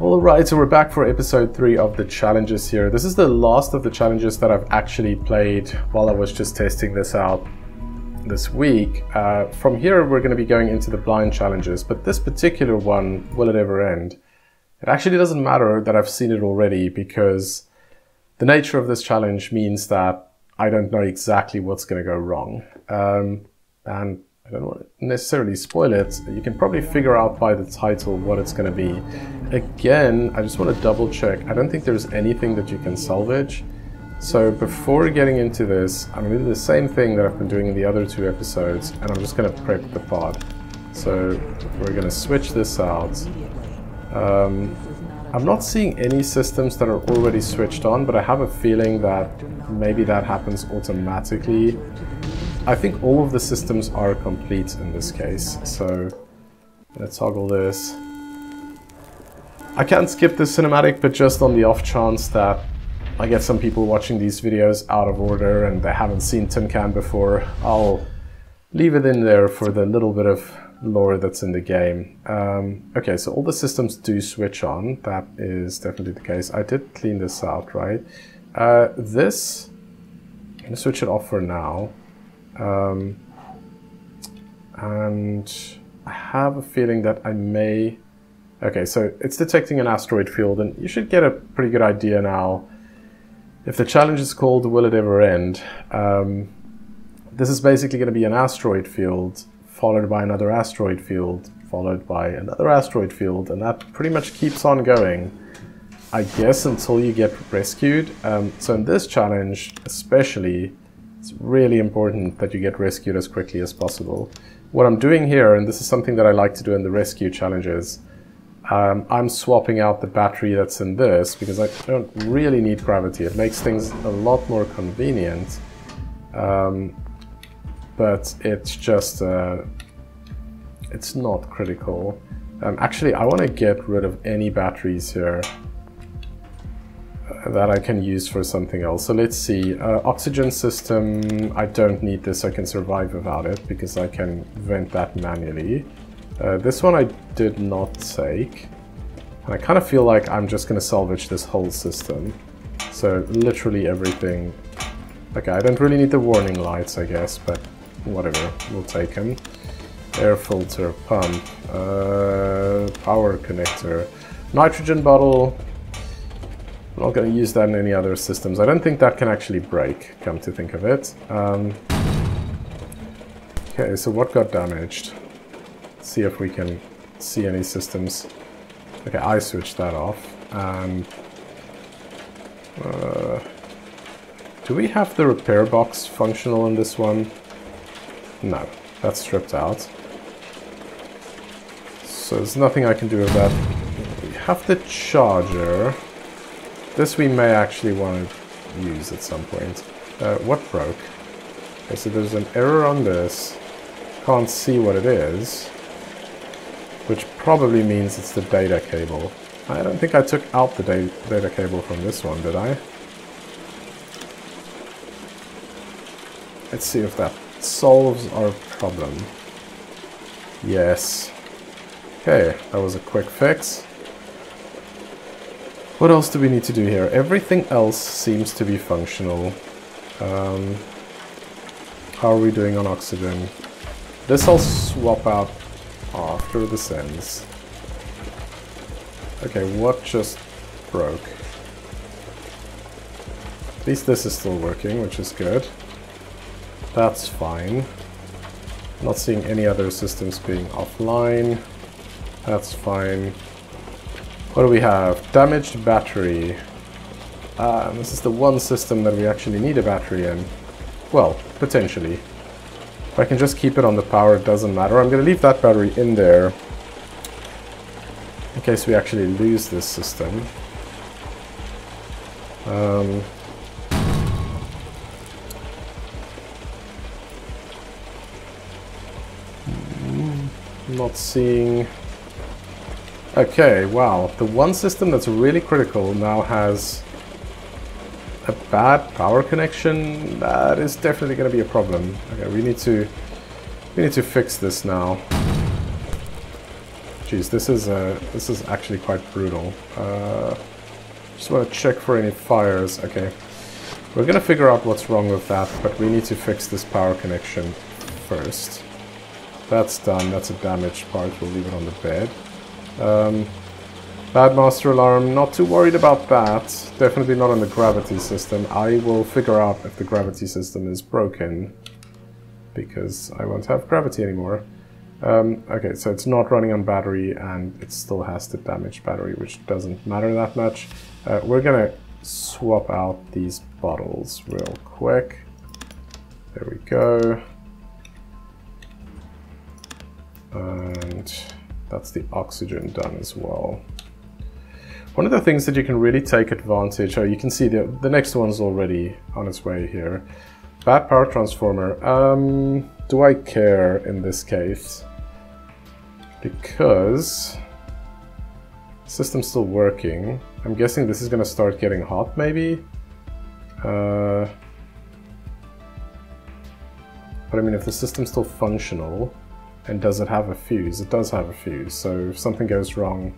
Alright, so we're back for episode 3 of the challenges here. This is the last of the challenges that I've actually played while I was just testing this out this week. Uh, from here we're going to be going into the blind challenges, but this particular one, will it ever end? It actually doesn't matter that I've seen it already because the nature of this challenge means that I don't know exactly what's going to go wrong. Um, and I don't want to necessarily spoil it. You can probably figure out by the title what it's going to be. Again, I just want to double check. I don't think there's anything that you can salvage. So before getting into this, I'm going to do the same thing that I've been doing in the other two episodes, and I'm just going to prep the pod. So we're going to switch this out. Um, I'm not seeing any systems that are already switched on, but I have a feeling that maybe that happens automatically. I think all of the systems are complete in this case, so let's toggle this. I can't skip the cinematic, but just on the off chance that I get some people watching these videos out of order and they haven't seen Tin Can before, I'll leave it in there for the little bit of lore that's in the game. Um, okay, so all the systems do switch on. That is definitely the case. I did clean this out, right? Uh, this, I'm to switch it off for now. Um, and I have a feeling that I may... Okay, so it's detecting an asteroid field, and you should get a pretty good idea now if the challenge is called Will It Ever End, um, this is basically going to be an asteroid field followed by another asteroid field followed by another asteroid field and that pretty much keeps on going I guess until you get rescued. Um, so in this challenge especially it's really important that you get rescued as quickly as possible. What I'm doing here, and this is something that I like to do in the rescue challenges, um, I'm swapping out the battery that's in this because I don't really need gravity. It makes things a lot more convenient. Um, but it's just, uh, it's not critical. Um, actually, I want to get rid of any batteries here that I can use for something else. So let's see, uh, oxygen system, I don't need this, I can survive without it because I can vent that manually. Uh, this one I did not take. And I kind of feel like I'm just going to salvage this whole system. So literally everything. Okay, I don't really need the warning lights, I guess, but whatever, we'll take them. Air filter, pump, uh, power connector, nitrogen bottle. I'm not going to use that in any other systems. I don't think that can actually break, come to think of it. Um, okay, so what got damaged? see if we can see any systems. Okay, I switched that off. Um, uh, do we have the repair box functional in this one? No, that's stripped out. So there's nothing I can do with that. We have the charger. This we may actually want to use at some point. Uh, what broke? Okay, so there's an error on this. Can't see what it is which probably means it's the data cable. I don't think I took out the da data cable from this one, did I? Let's see if that solves our problem. Yes. Okay, that was a quick fix. What else do we need to do here? Everything else seems to be functional. Um, how are we doing on oxygen? This I'll swap out after the sends. Okay, what just broke? At least this is still working, which is good. That's fine. Not seeing any other systems being offline. That's fine. What do we have? Damaged battery. Uh, this is the one system that we actually need a battery in. Well, potentially. If I can just keep it on the power, it doesn't matter. I'm going to leave that battery in there in case we actually lose this system. Um, not seeing... Okay, wow. The one system that's really critical now has a bad power connection, that is definitely going to be a problem. Okay, we need to we need to fix this now. Geez, this is uh, this is actually quite brutal. Uh, just want to check for any fires. Okay, we're gonna figure out what's wrong with that, but we need to fix this power connection first. That's done. That's a damaged part. We'll leave it on the bed. Um, bad master alarm. Not too worried about that. Definitely not on the gravity system. I will figure out if the gravity system is broken because I won't have gravity anymore. Um, okay, so it's not running on battery and it still has the damaged battery, which doesn't matter that much. Uh, we're gonna swap out these bottles real quick. There we go. And that's the oxygen done as well. One of the things that you can really take advantage, oh, you can see the, the next one's already on its way here. Bad power transformer. Um, do I care in this case? Because system's still working. I'm guessing this is gonna start getting hot, maybe? Uh, but I mean, if the system's still functional, and does it have a fuse? It does have a fuse, so if something goes wrong,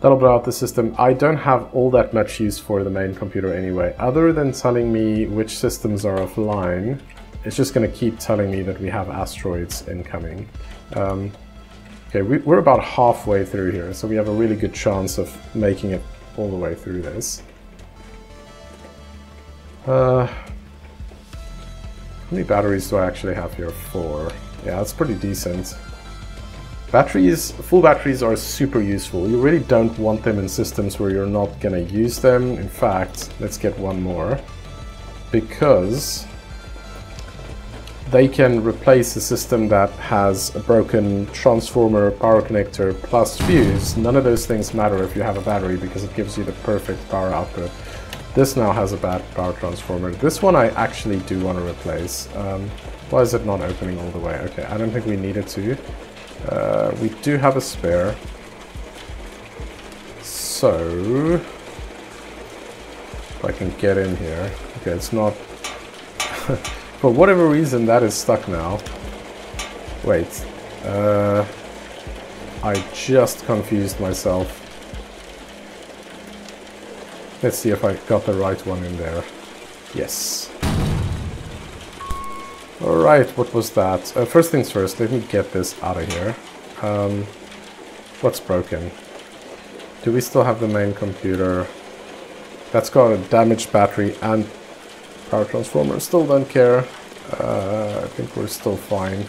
that'll blow out the system. I don't have all that much use for the main computer anyway. Other than telling me which systems are offline, it's just going to keep telling me that we have asteroids incoming. Um, okay, we, are about halfway through here, so we have a really good chance of making it all the way through this. Uh, how many batteries do I actually have here? Four. Yeah, that's pretty decent. Batteries, full batteries are super useful. You really don't want them in systems where you're not gonna use them. In fact, let's get one more. Because they can replace a system that has a broken transformer, power connector, plus fuse. None of those things matter if you have a battery because it gives you the perfect power output. This now has a bad power transformer. This one I actually do want to replace. Um, why is it not opening all the way? Okay, I don't think we need it to. Uh, we do have a spare. So... If I can get in here. Okay, it's not... For whatever reason, that is stuck now. Wait. Uh, I just confused myself. Let's see if I got the right one in there. Yes. Alright, what was that? Uh, first things first, let me get this out of here. Um, what's broken? Do we still have the main computer? That's got a damaged battery and power transformer. Still don't care. Uh, I think we're still fine.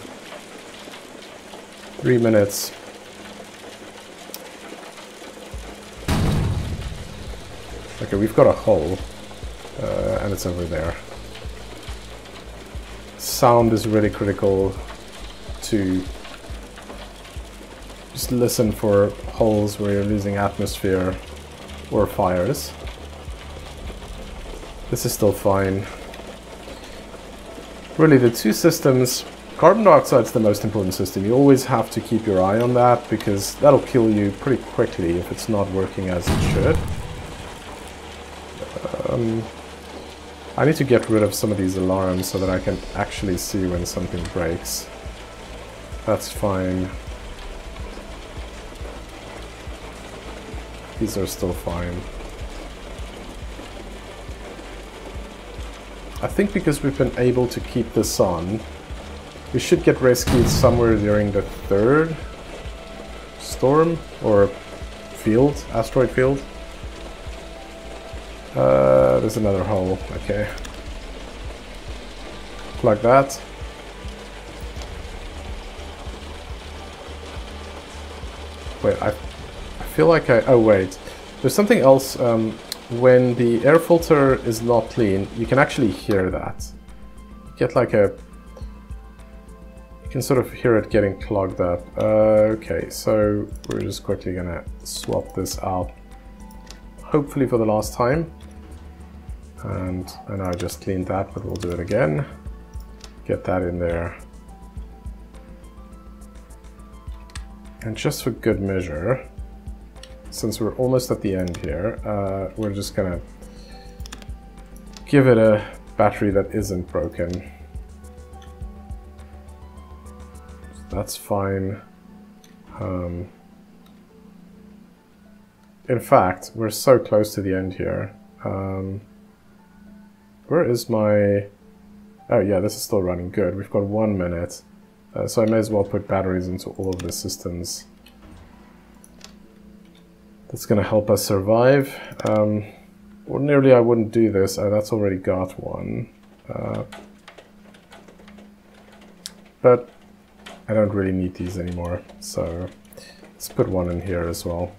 Three minutes. Okay, we've got a hole. Uh, and it's over there sound is really critical to just listen for holes where you're losing atmosphere or fires. This is still fine. Really, the two systems, carbon dioxide is the most important system. You always have to keep your eye on that because that'll kill you pretty quickly if it's not working as it should. Um, I need to get rid of some of these alarms so that I can actually see when something breaks. That's fine. These are still fine. I think because we've been able to keep this on, we should get rescued somewhere during the third storm or field, asteroid field. Uh, there's another hole. Okay. Like that. Wait, I, I feel like I... Oh, wait. There's something else. Um, when the air filter is not clean, you can actually hear that. Get like a... You can sort of hear it getting clogged up. Uh, okay, so we're just quickly gonna swap this out. Hopefully for the last time. And, and I just cleaned that, but we'll do it again. Get that in there. And just for good measure, since we're almost at the end here, uh, we're just gonna give it a battery that isn't broken. So that's fine. Um, in fact, we're so close to the end here. Um, where is my... Oh yeah, this is still running good. We've got one minute. Uh, so I may as well put batteries into all of the systems. That's going to help us survive. Um, ordinarily I wouldn't do this. Oh, that's already got one. Uh, but I don't really need these anymore, so let's put one in here as well.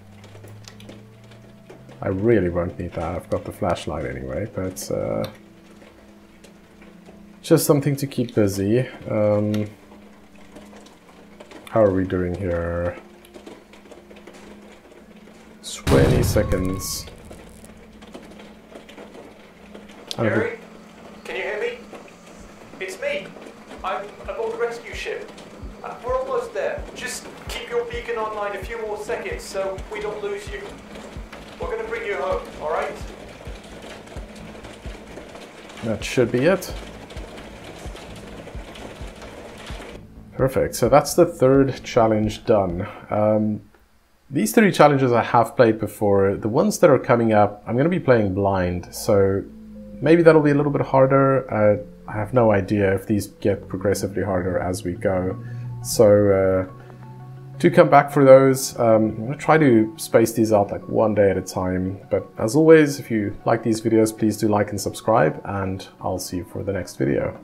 I really won't need that, I've got the flashlight anyway, but uh, just something to keep busy. Um, how are we doing here? 20 seconds. Gary, can you hear me? It's me. I'm aboard the rescue ship. Uh, we're almost there. Just keep your beacon online a few more seconds so we don't lose you. We're gonna bring you home, alright? That should be it. Perfect, so that's the third challenge done. Um, these three challenges I have played before. The ones that are coming up, I'm going to be playing blind, so maybe that'll be a little bit harder. Uh, I have no idea if these get progressively harder as we go. So uh, do come back for those. Um, I'm going to try to space these out like one day at a time. But as always, if you like these videos, please do like and subscribe, and I'll see you for the next video.